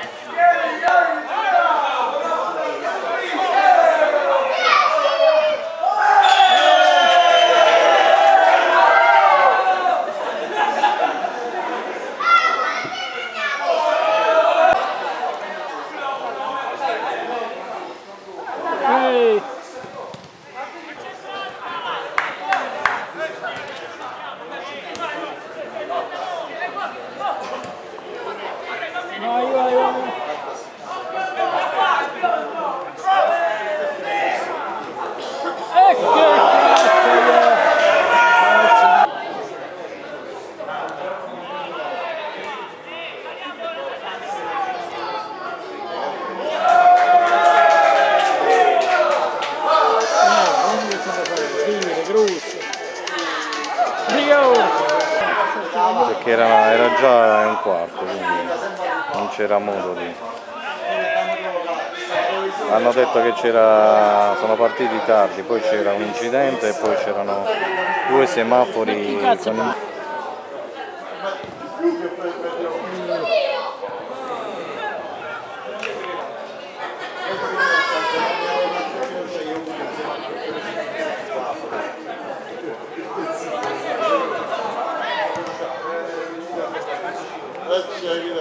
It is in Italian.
Yeah, yeah, yeah. ơi ơi ơi perché era, era già un quarto, quindi non c'era modo di... Hanno detto che c'era, sono partiti tardi, poi c'era un incidente e poi c'erano due semafori con...